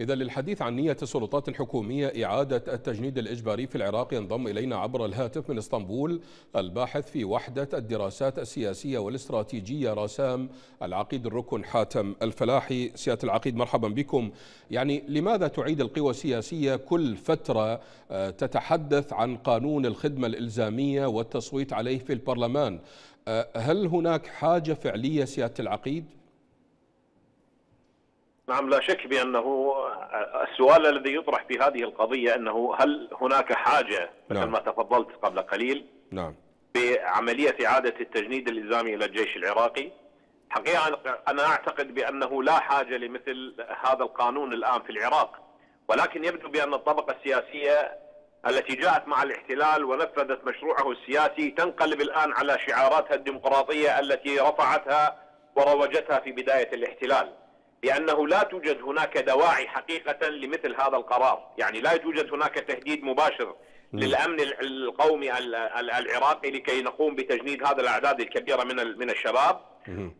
إذا للحديث عن نية السلطات الحكومية إعادة التجنيد الإجباري في العراق ينضم إلينا عبر الهاتف من إسطنبول الباحث في وحدة الدراسات السياسية والاستراتيجية راسام العقيد الركن حاتم الفلاحي. سيادة العقيد مرحبا بكم. يعني لماذا تعيد القوى السياسية كل فترة آه، تتحدث عن قانون الخدمة الإلزامية والتصويت عليه في البرلمان؟ آه، هل هناك حاجة فعلية سيادة العقيد؟ نعم لا شك بأنه السؤال الذي يطرح في هذه القضية أنه هل هناك حاجة مثل نعم. ما تفضلت قبل قليل نعم بعملية إعادة التجنيد الإلزامي إلى الجيش العراقي حقيقة أنا أعتقد بأنه لا حاجة لمثل هذا القانون الآن في العراق ولكن يبدو بأن الطبقة السياسية التي جاءت مع الاحتلال ونفذت مشروعه السياسي تنقلب الآن على شعاراتها الديمقراطية التي رفعتها وروجتها في بداية الاحتلال. لأنه لا توجد هناك دواعي حقيقة لمثل هذا القرار، يعني لا توجد هناك تهديد مباشر للأمن القومي العراقي لكي نقوم بتجنيد هذا الأعداد الكبيرة من من الشباب.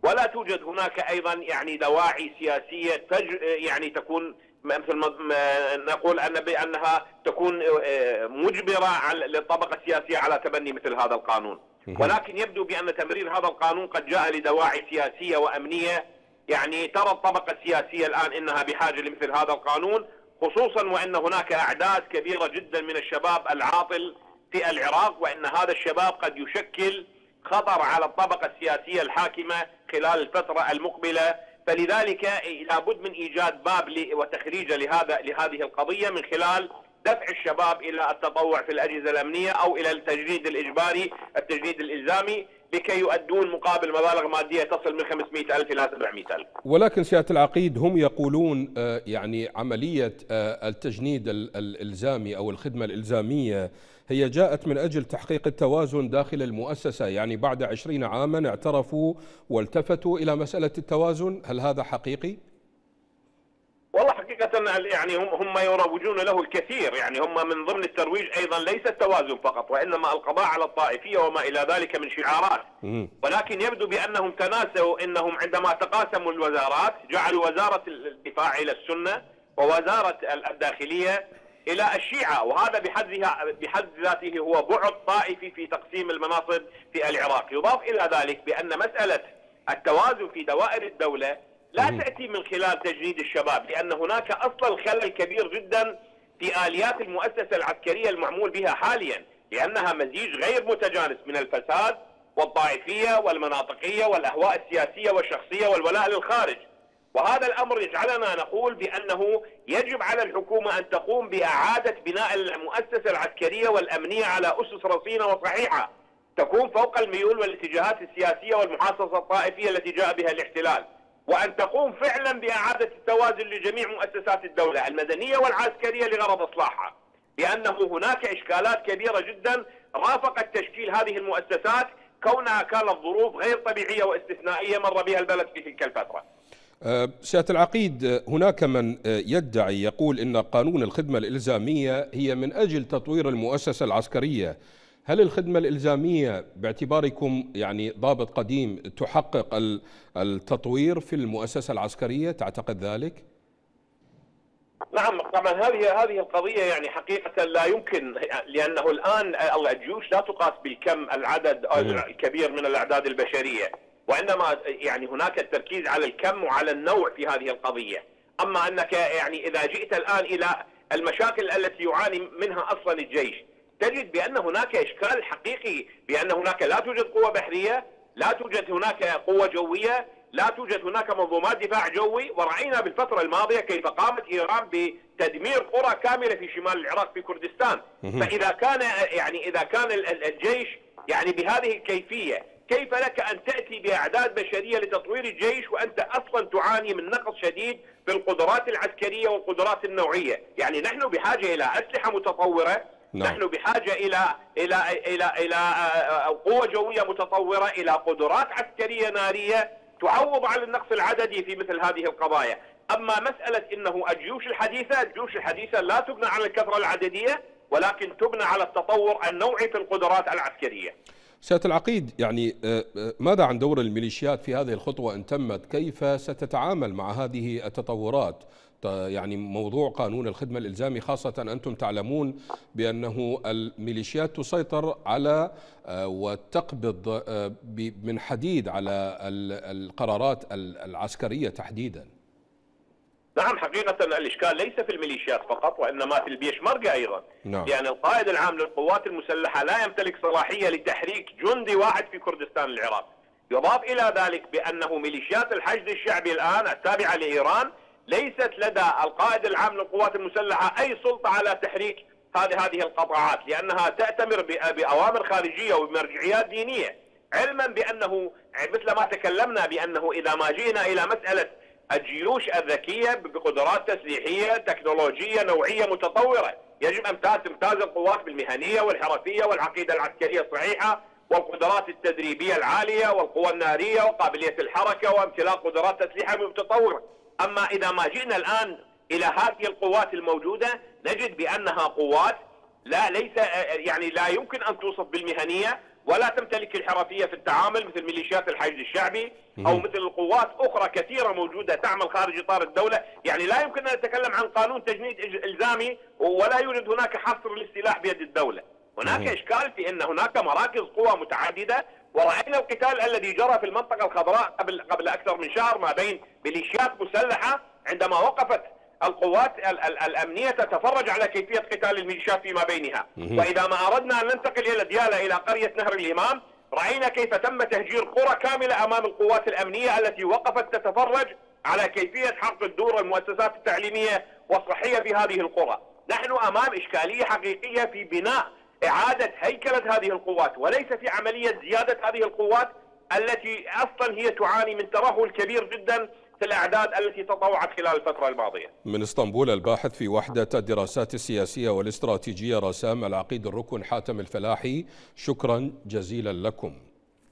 ولا توجد هناك أيضا يعني دواعي سياسية تج يعني تكون مثل ما نقول أن بانها تكون آه، مجبرة على للطبقة السياسية على تبني مثل هذا القانون. ولكن يبدو بأن تمرير هذا القانون قد جاء لدواعي سياسية وأمنية يعني ترى الطبقة السياسية الآن إنها بحاجة لمثل هذا القانون خصوصا وأن هناك أعداد كبيرة جدا من الشباب العاطل في العراق وأن هذا الشباب قد يشكل خطر على الطبقة السياسية الحاكمة خلال الفترة المقبلة. فلذلك لابد من إيجاد باب وتخريج لهذا لهذه القضية من خلال دفع الشباب إلى التطوع في الأجهزة الأمنية أو إلى التجريد الإجباري التجريد الإلزامي. لكي يؤدون مقابل مبالغ مادية تصل من 500 ألف إلى 700 ألف. ولكن سيادة العقيد هم يقولون آه، يعني عملية آه، التجنيد الإلزامي أو الخدمة الإلزامية هي جاءت من أجل تحقيق التوازن داخل المؤسسة. يعني بعد عشرين عاما اعترفوا والتفتوا إلى مسألة التوازن. هل هذا حقيقي؟ حقيقة يعني هم هم يروجون له الكثير. يعني هم من ضمن الترويج أيضا ليس التوازن فقط وإنما القضاء على الطائفية وما إلى ذلك من شعارات. ولكن يبدو بأنهم تناسوا أنهم عندما تقاسموا الوزارات جعلوا وزارة الدفاع إلى السنة ووزارة الداخلية إلى الشيعة وهذا بحدها بحد ذاته هو بعد طائفي في تقسيم المناصب في العراق. يضاف إلى ذلك بأن مسألة التوازن في دوائر الدولة لا تأتي من خلال تجنيد الشباب لأن هناك أصلا خلل كبير جدا في آليات المؤسسة العسكرية المعمول بها حاليا لأنها مزيج غير متجانس من الفساد والطائفية والمناطقية والأهواء السياسية والشخصية والولاء للخارج. وهذا الأمر يجعلنا نقول بأنه يجب على الحكومة أن تقوم بإعادة بناء المؤسسة العسكرية والأمنية على أسس رصينة وصحيحة تكون فوق الميول والاتجاهات السياسية والمحاصصة الطائفية التي جاء بها الاحتلال. وأن تقوم فعلا بإعادة التوازن لجميع مؤسسات الدولة المدنية والعسكرية لغرض إصلاحها لأنه هناك إشكالات كبيرة جدا رافقت تشكيل هذه المؤسسات كونها كانت ظروف غير طبيعية واستثنائية مر بها البلد في تلك الفترة. أه، سيادة العقيد هناك من يدعي يقول أن قانون الخدمة الإلزامية هي من أجل تطوير المؤسسة العسكرية. هل الخدمة الإلزامية باعتباركم يعني ضابط قديم تحقق التطوير في المؤسسة العسكرية؟ تعتقد ذلك؟ نعم طبعا هذه هذه القضية يعني حقيقة لا يمكن لأنه الآن الجيوش لا تقاس بالكم العدد الكبير من الأعداد البشرية وإنما يعني هناك التركيز على الكم وعلى النوع في هذه القضية. أما أنك يعني إذا جئت الآن إلى المشاكل التي يعاني منها أصلا الجيش تجد بأن هناك إشكال حقيقي بأن هناك لا توجد قوة بحرية، لا توجد هناك قوة جوية، لا توجد هناك منظومات دفاع جوي. ورأينا بالفترة الماضية كيف قامت إيران بتدمير قرى كاملة في شمال العراق في كردستان، فإذا كان يعني إذا كان الجيش يعني بهذه الكيفية كيف لك أن تأتي بأعداد بشرية لتطوير الجيش وأنت أصلا تعاني من نقص شديد في القدرات العسكرية والقدرات النوعية، يعني نحن بحاجة إلى أسلحة متطورة نعم. نحن بحاجة إلى إلى إلى إلى آه، قوة جوية متطورة إلى قدرات عسكرية نارية تعوض عن النقص العددي في مثل هذه القضايا أما مسألة إنه الجيوش الحديثة الجيوش الحديثة لا تبنى على الكثرة العددية ولكن تبنى على التطور النوعي في القدرات العسكرية سيادة العقيد يعني آه، آه، ماذا عن دور الميليشيات في هذه الخطوة؟ إن تمت كيف ستتعامل مع هذه التطورات؟ يعني موضوع قانون الخدمة الإلزامي خاصة أنتم تعلمون بأنه الميليشيات تسيطر على آه، وتقبض من حديد على القرارات العسكرية تحديدا. نعم حقيقة الإشكال ليس في الميليشيات فقط وإنما في البيشمركة أيضا نعم. يعني القائد العام للقوات المسلحة لا يمتلك صلاحية لتحريك جندي واحد في كردستان العراق يضاف إلى ذلك بأنه ميليشيات الحشد الشعبي الآن التابعة لإيران ليست لدى القائد العام للقوات المسلحة أي سلطة على تحريك هذه هذه القطاعات لأنها تأتمر بأوامر خارجية وبمرجعيات دينية علما بأنه مثل ما تكلمنا بأنه إذا ما جئنا إلى مسألة الجيوش الذكية بقدرات تسليحية تكنولوجية نوعية متطورة. يجب أن تمتاز القوات بالمهنية والحرفية والعقيدة العسكرية الصحيحة والقدرات التدريبية العالية والقوى النارية وقابلية الحركة وامتلاك قدرات تسليحية متطورة. أما إذا ما جئنا الآن إلى هذه القوات الموجودة نجد بأنها قوات لا ليس يعني لا يمكن أن توصف بالمهنية ولا تمتلك الحرفية في التعامل مثل ميليشيات الحشد الشعبي أو مثل القوات أخرى كثيرة موجودة تعمل خارج إطار الدولة، يعني لا يمكن أن نتكلم عن قانون تجنيد إلزامي ولا يوجد هناك حصر للسلاح بيد الدولة. هناك إشكال في أن هناك مراكز قوى متعددة. ورأينا القتال الذي جرى في المنطقة الخضراء قبل قبل أكثر من شهر ما بين ميليشيات مسلحة عندما وقفت القوات الأمنية تتفرج على كيفية قتال الميليشيات فيما بينها، وإذا ما أردنا أن ننتقل إلى ديالة إلى قرية نهر الإمام رأينا كيف تم تهجير قرى كاملة أمام القوات الأمنية التي وقفت تتفرج على كيفية حرق الدور المؤسسات التعليمية والصحية في هذه القرى. نحن أمام إشكالية حقيقية في بناء إعادة هيكلة هذه القوات وليس في عملية زيادة هذه القوات التي أصلا هي تعاني من ترهل كبير جدا الأعداد التي تطوعت خلال الفترة الماضية. من إسطنبول الباحث في وحدة الدراسات السياسية والاستراتيجية رسام العقيد الركن حاتم الفلاحي شكرا جزيلا لكم.